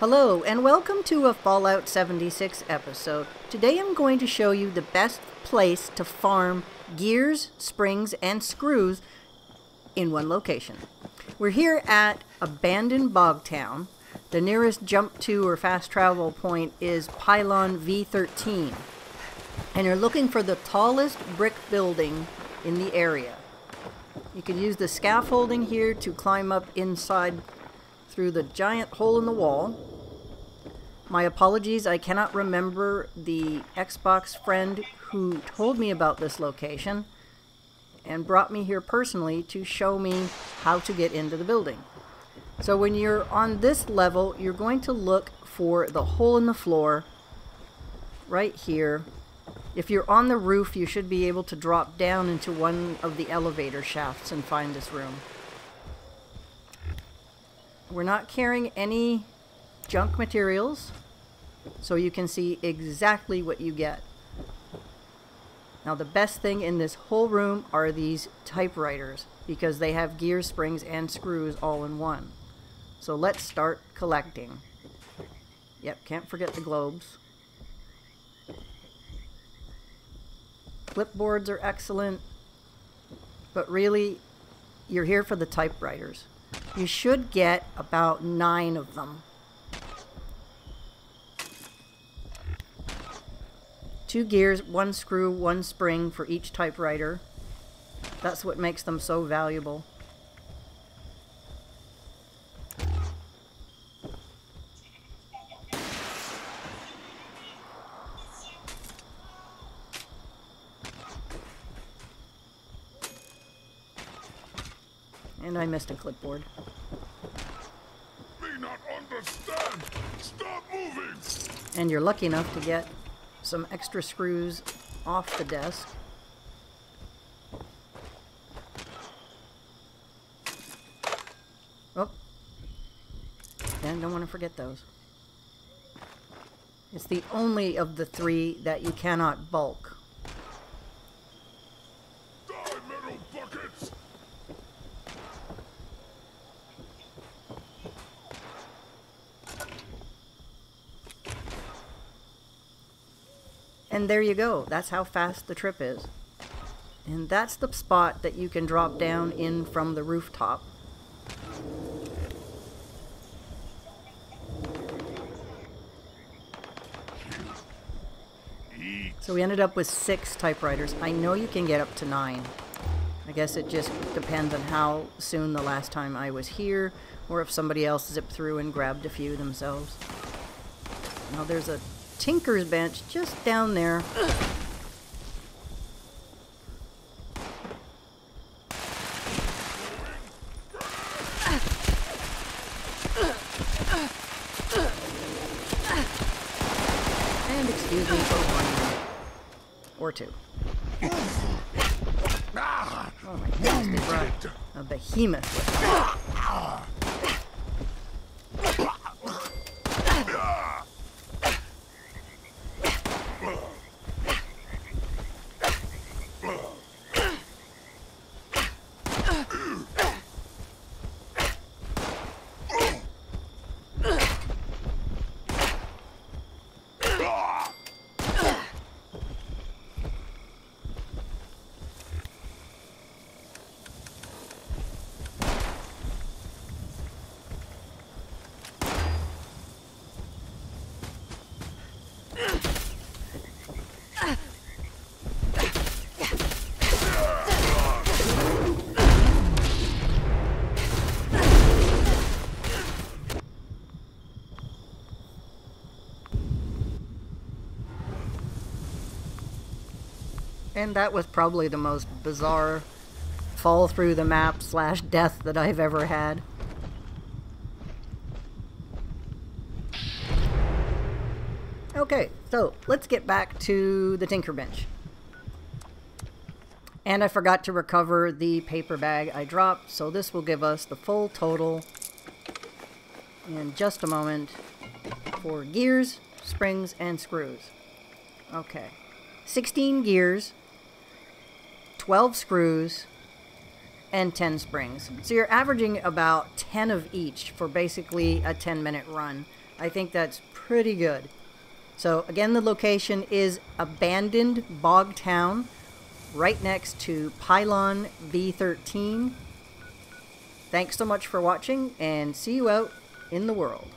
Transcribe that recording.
Hello, and welcome to a Fallout 76 episode. Today I'm going to show you the best place to farm gears, springs, and screws in one location. We're here at Abandoned Bogtown. The nearest jump to or fast travel point is Pylon V13. And you're looking for the tallest brick building in the area. You can use the scaffolding here to climb up inside through the giant hole in the wall. My apologies, I cannot remember the Xbox friend who told me about this location and brought me here personally to show me how to get into the building. So when you're on this level, you're going to look for the hole in the floor right here. If you're on the roof, you should be able to drop down into one of the elevator shafts and find this room. We're not carrying any junk materials, so you can see exactly what you get. Now the best thing in this whole room are these typewriters because they have gear springs and screws all in one. So let's start collecting. Yep, can't forget the globes. Clipboards are excellent, but really, you're here for the typewriters. You should get about nine of them. Two gears, one screw, one spring for each typewriter. That's what makes them so valuable. And I missed a clipboard. Me not understand. Stop moving. And you're lucky enough to get some extra screws off the desk. Oh. And don't want to forget those. It's the only of the three that you cannot bulk. And there you go. That's how fast the trip is. And that's the spot that you can drop down in from the rooftop. So we ended up with six typewriters. I know you can get up to nine. I guess it just depends on how soon the last time I was here, or if somebody else zipped through and grabbed a few themselves. Now there's a tinker's bench just down there. And excuse me for one. Or two. Ah, Oh my goodness, a behemoth with them. And that was probably the most bizarre fall through the map slash death that I've ever had. Okay, so let's get back to the Tinker Bench. And I forgot to recover the paper bag I dropped, so this will give us the full total in just a moment for gears, springs, and screws. Okay. 16 gears, 12 screws, and 10 springs. So you're averaging about 10 of each for basically a 10 minute run. I think that's pretty good. So again, the location is abandoned Bog Town, right next to Pylon V13. Thanks so much for watching, and see you out in the world.